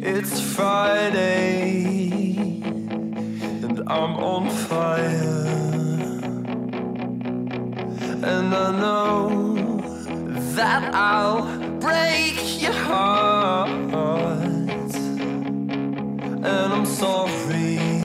It's Friday and I'm on fire. And I know that I'll break your heart. And I'm sorry